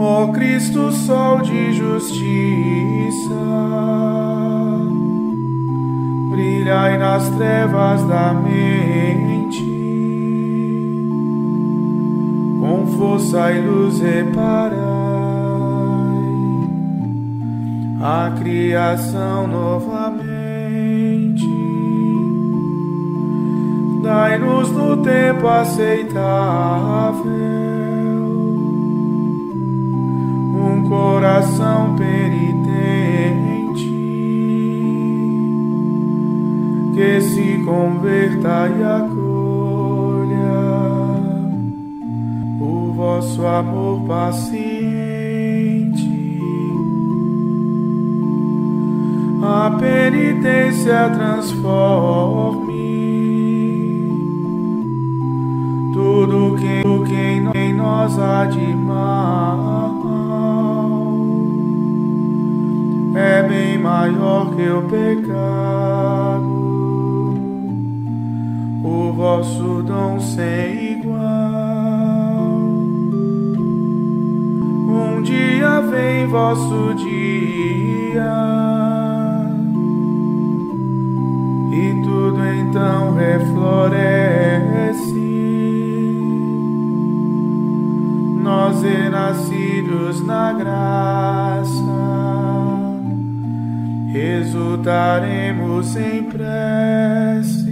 Ó Cristo, Sol de justiça, brilhai nas trevas da mente, com força e luz reparai a criação novamente. Dai-nos no tempo aceitável coração penitente que se converta e acolha o vosso amor paciente. A penitência transforme tudo que, que em nós há de mal é bem maior que o pecado, o vosso dom sem igual. Um dia vem vosso dia, e tudo então refloresce. Nós renascidos na graça exultaremos em prece.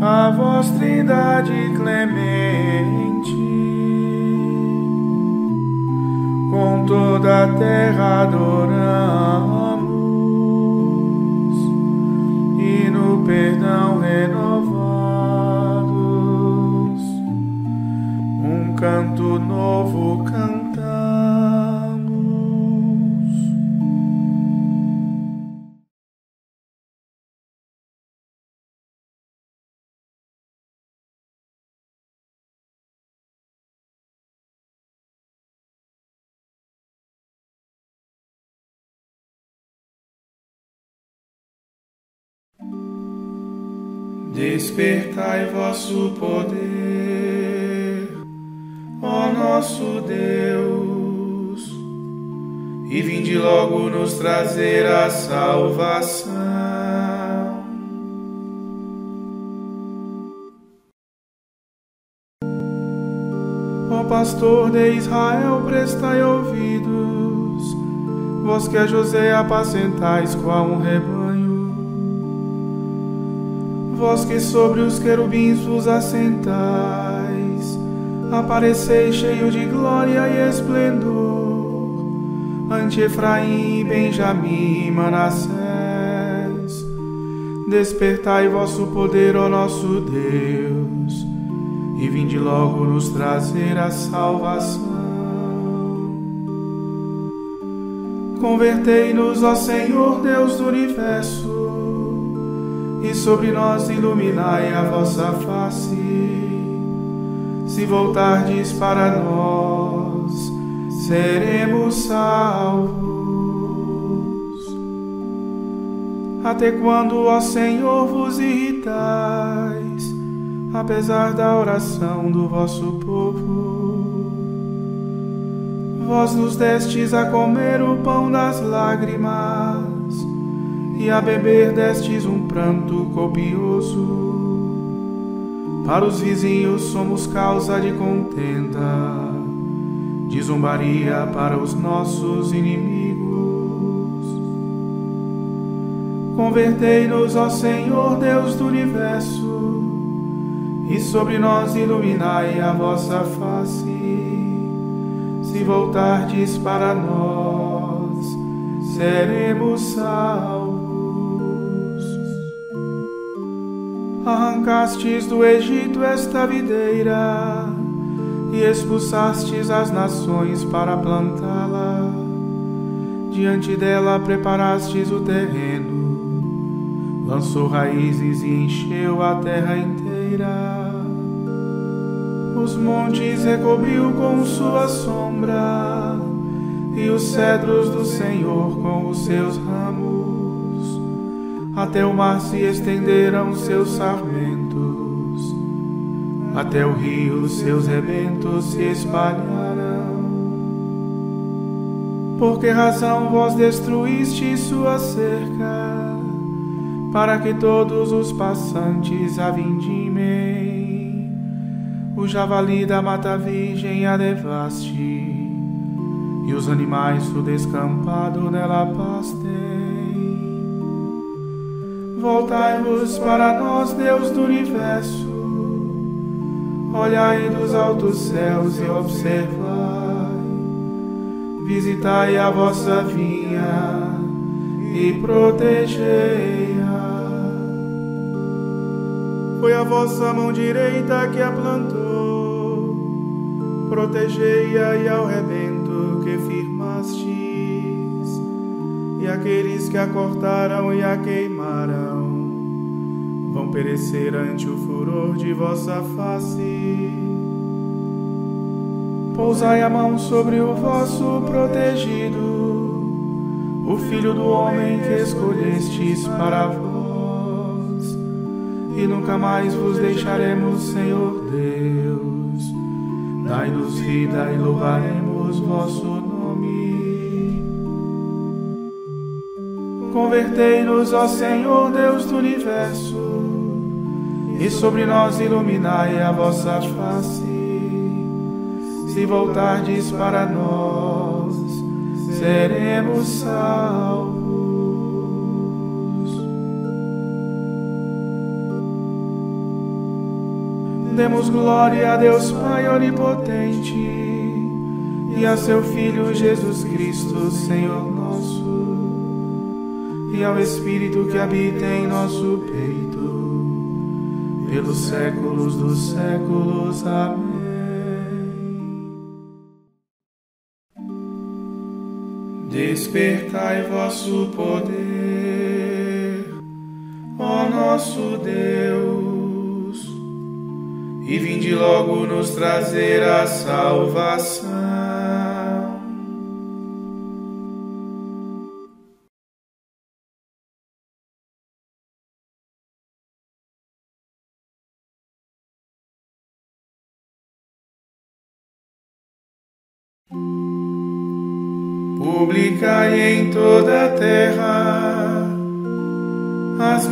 A vós, Trindade clemente, com toda a terra adoramos. E no perdão renovados Despertai vosso poder, ó nosso Deus, e vinde logo nos trazer a salvação. Ó pastor de Israel, prestai ouvidos, vós que a José apacentais qual um rebanho vós que sobre os querubins vos assentais, apareceis cheio de glória e esplendor, ante Efraim Benjamim Manassés. Despertai vosso poder, ó nosso Deus, e vinde logo nos trazer a salvação. Convertei-nos, ó Senhor Deus do universo, e sobre nós iluminai a vossa face. Se voltardes para nós, seremos salvos. Até quando, ó Senhor, vos irritais, apesar da oração do vosso povo? Vós nos destes a comer o pão das lágrimas e a beber destes um pranto copioso. Para os vizinhos somos causa de contenda, de zombaria para os nossos inimigos. Convertei-nos, ó Senhor Deus do universo, e sobre nós iluminai a vossa face. Se voltardes para nós, seremos salvos. Arrancastes do Egito esta videira e expulsastes as nações para plantá-la. Diante dela preparastes o terreno, lançou raízes e encheu a terra inteira. Os montes recobriu com sua sombra, e os cedros do Senhor com os seus ramos. Até o mar se estenderam seus sarmentos, até o rio seus rebentos se espalharam. Por que razão vós destruíste sua cerca, para que todos os passantes a vindimem? O javali da mata virgem a devaste, e os animais do descampado nela pastem. Voltai-vos para nós, Deus do universo, olhai dos altos céus e observai. Visitai a vossa vinha e protegei-a. Foi a vossa mão direita que a plantou, protegei-a e ao rebento que firmastes, e aqueles que a cortaram e a queimaram vão perecer ante o furor de vossa face. Pousai a mão sobre o vosso protegido, o filho do homem que escolhestes para vós, e nunca mais vos deixaremos, Senhor Deus. Dai-nos vida e louvaremos vosso nome. Convertei-nos, ó Senhor Deus do universo, e sobre nós iluminai a vossa face se voltardes para nós, seremos salvos. Demos glória a Deus Pai onipotente e a seu Filho Jesus Cristo, Senhor nosso, e ao Espírito que habita em nosso peito, pelos séculos dos séculos. Amém. Despertai vosso poder, ó nosso Deus, e vinde logo nos trazer a salvação.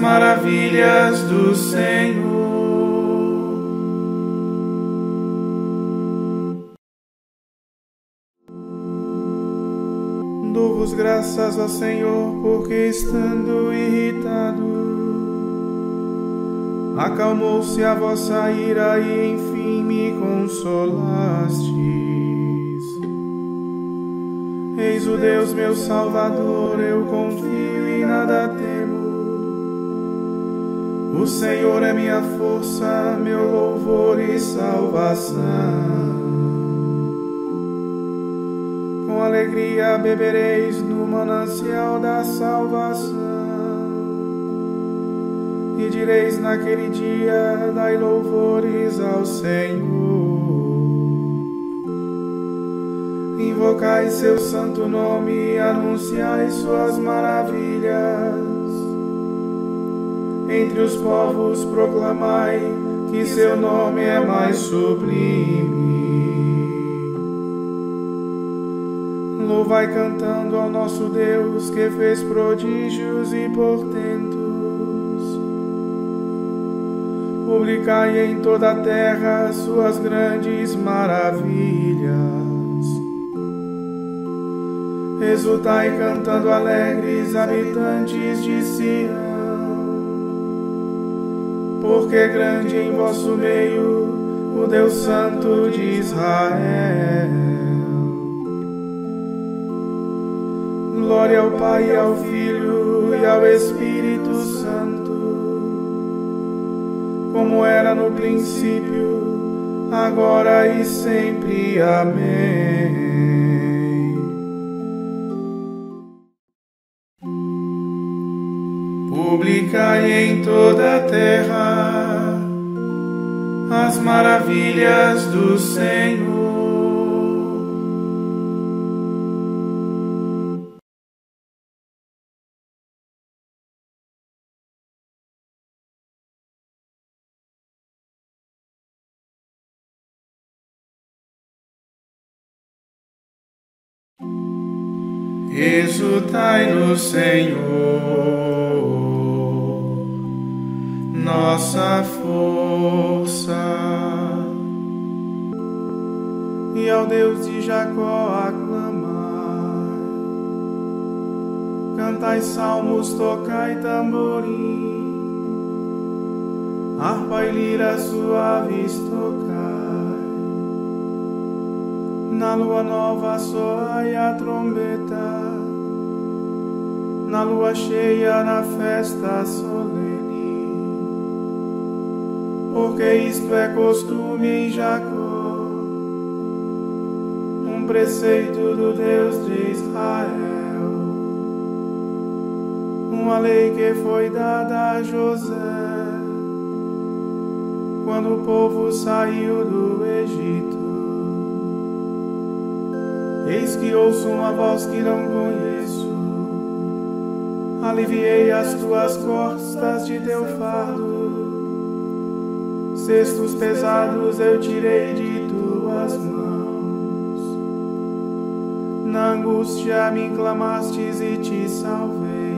Maravilhas do Senhor. Dou-vos graças ao Senhor, porque estando irritado, acalmou-se a vossa ira e enfim me consolaste. Eis o Deus meu Salvador, eu confio e nada temo. O Senhor é minha força, meu louvor e salvação. Com alegria bebereis no manancial da salvação. E direis naquele dia: Dai louvores ao Senhor. Invocai seu santo nome anunciai suas maravilhas. Entre os povos proclamai que seu nome é mais sublime. Louvai cantando ao nosso Deus que fez prodígios e portentos. Publicai em toda a terra suas grandes maravilhas. Exultai cantando alegres, habitantes de Sião, porque grande em vosso meio o Deus Santo de Israel. Glória ao Pai, ao Filho e ao Espírito Santo, como era no princípio, agora e sempre. Amém. Publicai em toda a terra as maravilhas do Senhor. Exultai no Senhor, nossa força. E ao Deus de Jacó aclamai, cantai salmos, tocai tamborim, harpa e lira suaves tocai. Na lua nova soai a trombeta na lua cheia, na festa solene. Porque isto é costume em Jacó, um preceito do Deus de Israel, uma lei que foi dada a José quando o povo saiu do Egito. Eis que ouço uma voz que não conheço. Aliviei as tuas costas de teu fardo, cestos pesados eu tirei de tuas mãos. Na angústia me clamastes e te salvei,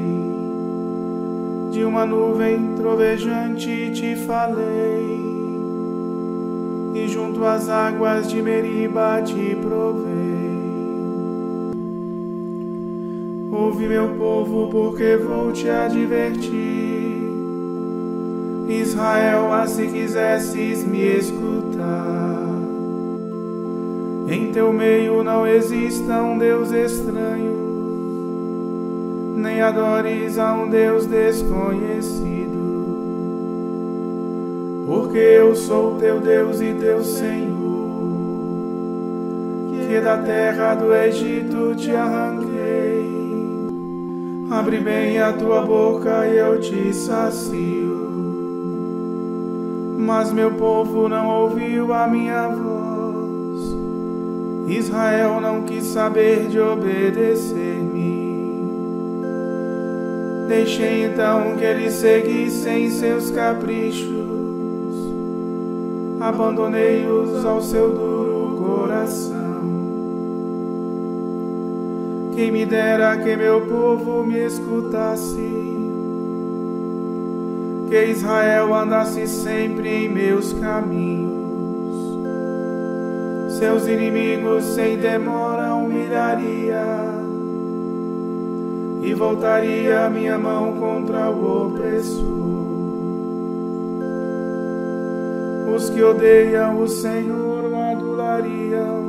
de uma nuvem trovejante te falei, e junto às águas de Meriba te provei. Ouve, meu povo, porque vou te advertir. Israel, ah, se quisesses me escutar. Em teu meio não exista um Deus estranho, nem adores a um Deus desconhecido. Porque eu sou teu Deus e teu Senhor, que da terra do Egito te arranquei Abre bem a tua boca e eu te sacio. Mas meu povo não ouviu a minha voz. Israel não quis saber de obedecer-me. Deixei então que eles seguissem seus caprichos. Abandonei-os ao seu duro coração. Quem me dera que meu povo me escutasse, que Israel andasse sempre em meus caminhos. Seus inimigos sem demora humilharia e voltaria minha mão contra o opressor. Os que odeiam o Senhor o adulariam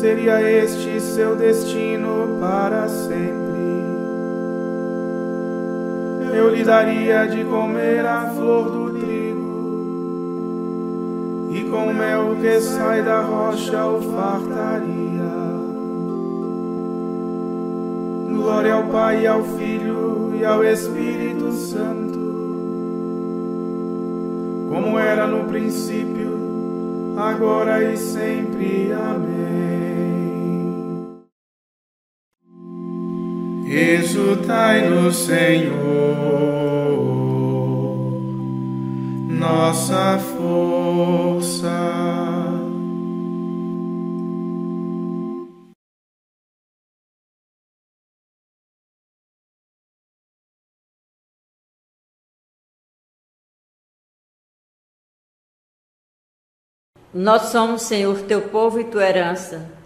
seria este seu destino para sempre. Eu lhe daria de comer a flor do trigo, e com o mel que sai da rocha o fartaria. Glória ao Pai, ao Filho e ao Espírito Santo, como era no princípio, agora e sempre. Amém. Exultai no Senhor, nossa força. Nós somos, Senhor, teu povo e tua herança.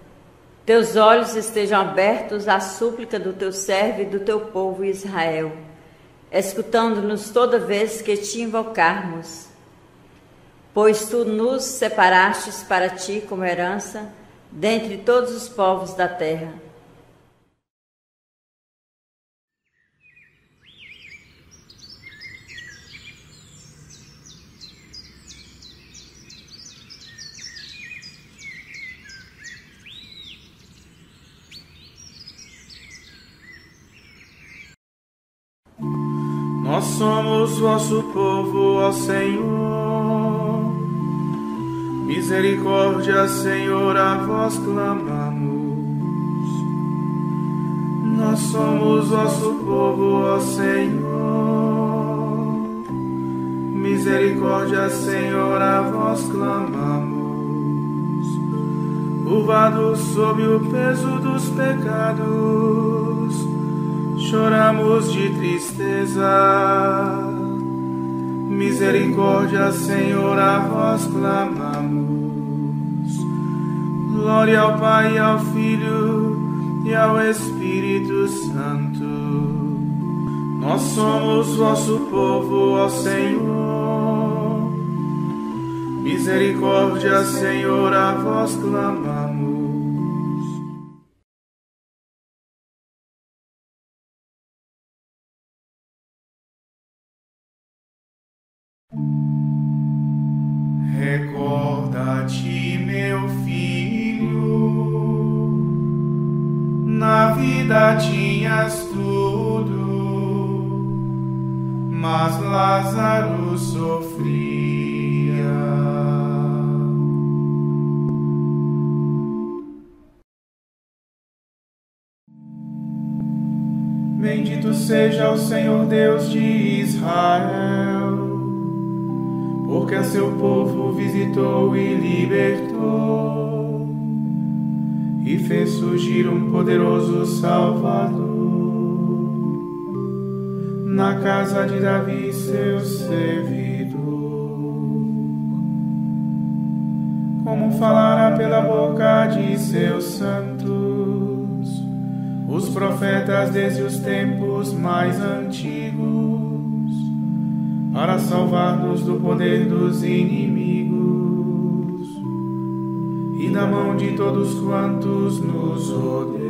Teus olhos estejam abertos à súplica do teu servo e do teu povo Israel, escutando-nos toda vez que te invocarmos. Pois tu nos separastes para ti como herança dentre todos os povos da terra. Nós somos vosso povo, ó Senhor. Misericórdia, Senhor, a vós clamamos. Nós somos vosso povo, ó Senhor. Misericórdia, Senhor, a vós clamamos. Curvados sob o peso dos pecados, choramos de tristeza. Misericórdia, Senhor, a vós clamamos. Glória ao Pai, ao Filho e ao Espírito Santo. Nós somos vosso povo, ó Senhor. Misericórdia, Senhor, a vós clamamos. Bendito seja o Senhor Deus de Israel, porque a seu povo visitou e libertou, e fez surgir um poderoso Salvador na casa de Davi, seu servidor. Como falará pela boca de seus santos os profetas desde os tempos mais antigos, para salvar-nos do poder dos inimigos e da mão de todos quantos nos odeiam.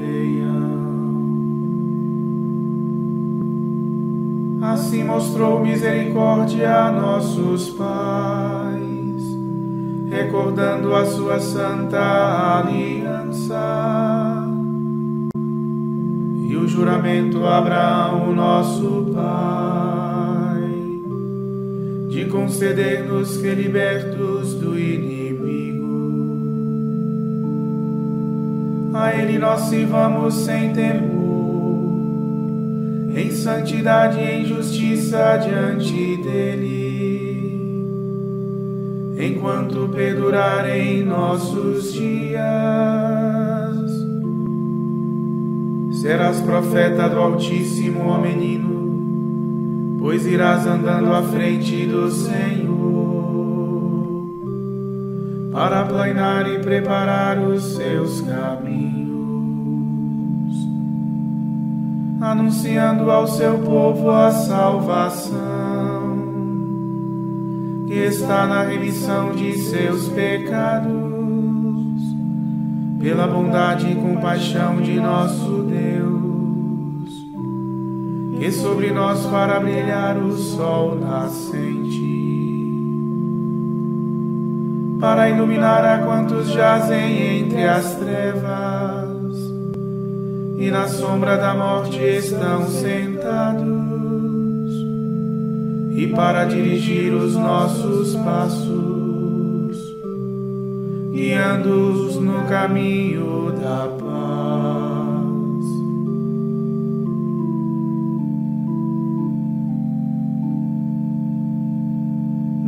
Assim mostrou misericórdia a nossos pais, recordando a sua santa aliança e o juramento a Abraão, nosso pai, de conceder-nos que libertos do inimigo, a Ele nós sirvamos sem temor, em santidade e em justiça diante dEle, enquanto perdurarem nossos dias serás profeta do Altíssimo, ó menino, pois irás andando à frente do Senhor, para aplanar e preparar os seus caminhos, anunciando ao seu povo a salvação, que está na remissão de seus pecados pela bondade e compaixão de nosso Deus, que sobre nós fará brilhar o sol nascente, para iluminar a quantos jazem entre as trevas e na sombra da morte estão sentados, e para dirigir os nossos passos guiando-os no caminho da paz.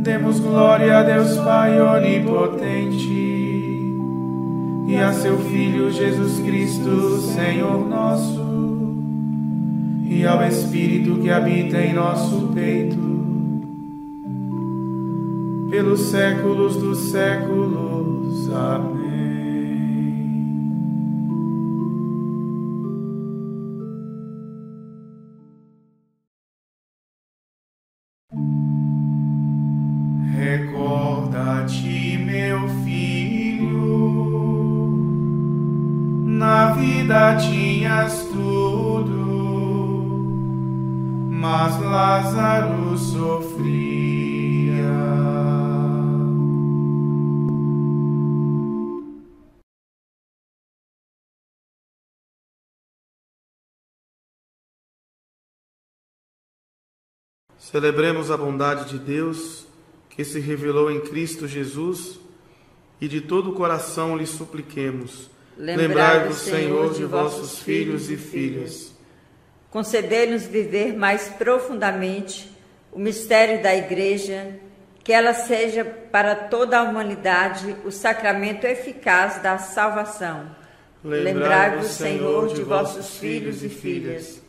Demos glória a Deus Pai onipotente e a seu Filho Jesus Cristo, Senhor nosso, e ao Espírito que habita em nosso peito, pelos séculos dos séculos. Amém. Celebremos a bondade de Deus que se revelou em Cristo Jesus e de todo o coração lhe supliquemos. Lembrai-vos, Senhor, de vossos filhos e filhas. Concedei-nos viver mais profundamente o mistério da Igreja, que ela seja para toda a humanidade o sacramento eficaz da salvação. Lembrai-vos, Senhor, de vossos filhos e filhas.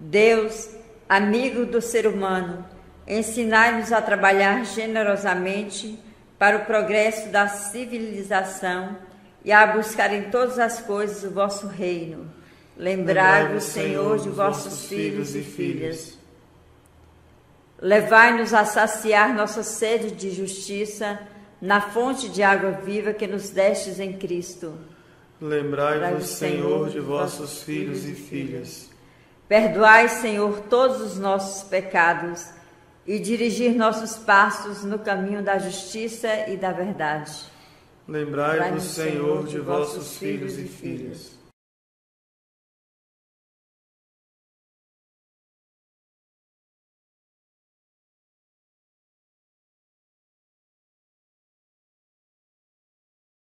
Deus, amigo do ser humano, ensinai-nos a trabalhar generosamente para o progresso da civilização e a buscar em todas as coisas o vosso reino. Lembrai-vos, Senhor, de vossos filhos e filhas. Levai-nos a saciar nossa sede de justiça na fonte de água viva que nos destes em Cristo. Lembrai-vos, Senhor, de vossos filhos e filhas. Perdoai, Senhor, todos os nossos pecados e dirigir nossos passos no caminho da justiça e da verdade. Lembrai-vos, Senhor, de vossos filhos e filhas.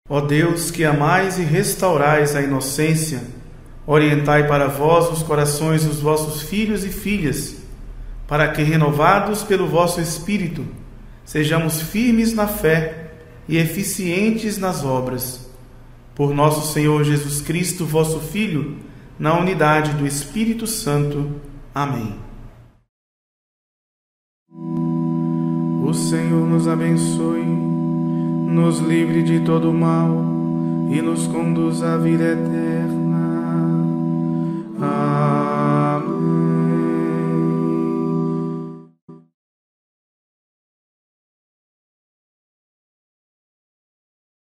Ó Deus, que amais e restaurais a inocência, orientai para vós os corações dos vossos filhos e filhas, para que, renovados pelo vosso Espírito, sejamos firmes na fé e eficientes nas obras. Por nosso Senhor Jesus Cristo, vosso Filho, na unidade do Espírito Santo. Amém. O Senhor nos abençoe nos livre de todo mal e nos conduz à vida eterna. Ah.